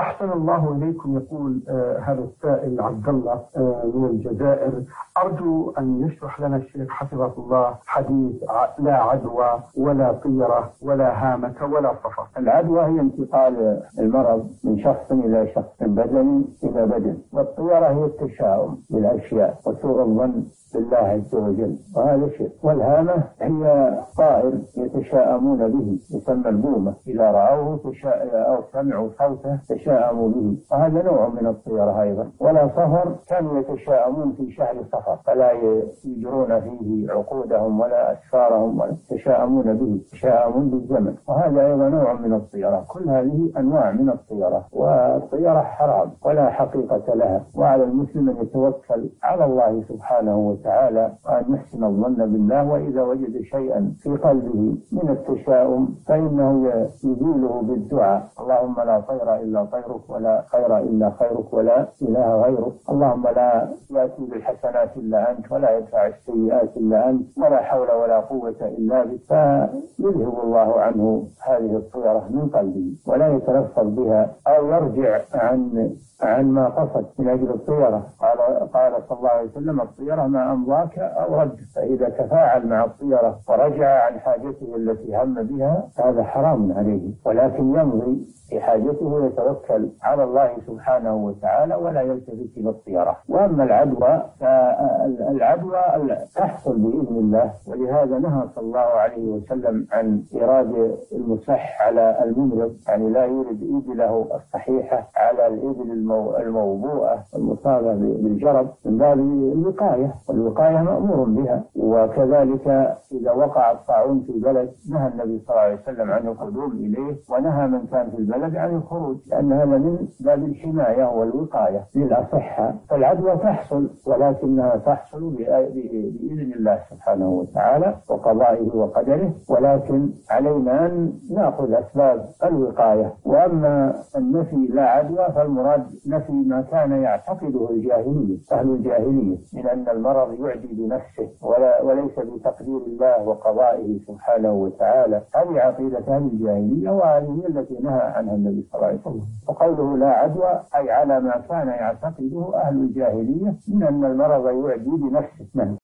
أحسن الله إليكم يقول آه هذا السائل عبد الله آه من الجزائر. أرجو أن يشرح لنا الشيخ حفظه الله حديث لا عدوى ولا طيرة ولا هامة ولا صفر. العدوى هي انتقال المرض من شخص إلى شخص من بدن إلى بدن والطيرة هي التشاؤم بالأشياء وسوء الظن بالله عز وجل وهذا شيء والهامة هي طائر يتشاءمون به يسمى البومة. إذا رأوه أو سمعوا صوته تشاءموا به وهذا نوع من الطيرة أيضا. ولا صفر كانوا يتشاءمون في شهر صفر. فلا يجرون فيه عقودهم ولا أسفارهم ولا يتشاءمون به يتشاءمون بالزمن. وهذا أيضا نوع من الطيرة. كل هذه أنواع من الطيرة. والطيرة حرام ولا حقيقة لها. وعلى المسلم أن يتوكل على الله سبحانه وتعالى وأن يحسن الظن بالله. وإذا وجد شيئا في قلبه من التشاؤم فإنه يزيله بالدعاء. اللهم لا طير إلا طيرك ولا خير إلا خيرك ولا إله غيرك. اللهم لا يأتي بالحسنات إلا أنت ولا يدفع السيئات إلا أنت ولا حول ولا قوة إلا بك فيذهب الله عنه هذه الطيرة من قلبه ولا يتلفظ بها أو يرجع عن عن ما قصد من أجل الطيرة. قال قال صلى الله عليه وسلم الطيرة ما أمضاك أو رد. فإذا تفاعل مع الطيرة ورجع عن حاجته التي هم بها هذا حرام عليه. ولكن يمضي في حاجته ويتوكل على الله سبحانه وتعالى ولا يلتفت إلى الطيرة. وأما العدوى فالعدوى تحصل بإذن الله ولهذا نهى صلى الله عليه وسلم عن إيراد المسح على الممرض يعني لا يورد إبله الصحيحة على الإبل الموبوءة المصابة بالجرب من باب الوقاية والوقاية مأمور بها. وكذلك إذا وقع الطاعون في بلد نهى النبي صلى الله عليه وسلم عن القدوم إليه ونهى من كان في البلد عن الخروج لأن هذا من باب الحماية والوقاية للأصحة فالعدوى تحصل ولكنها تحصل بإذن الله سبحانه وتعالى وقضائه وقدره. ولكن علينا أن نأخذ أسباب الوقاية. وأما النفي لا عدوى فالمراد نفي ما كان يعتقده الجاهلية أهل الجاهلية من أن المرض يعدي بنفسه ولا وليس بتقدير الله وقضائه سبحانه وتعالى. هذه عقيدة أهل الجاهلية وهذه التي نهى عنها النبي صلى الله عليه وسلم. وقوله لا عدوى أي على ما كان يعتقده أهل الجاهلية من أن المرض يعدي بنفسه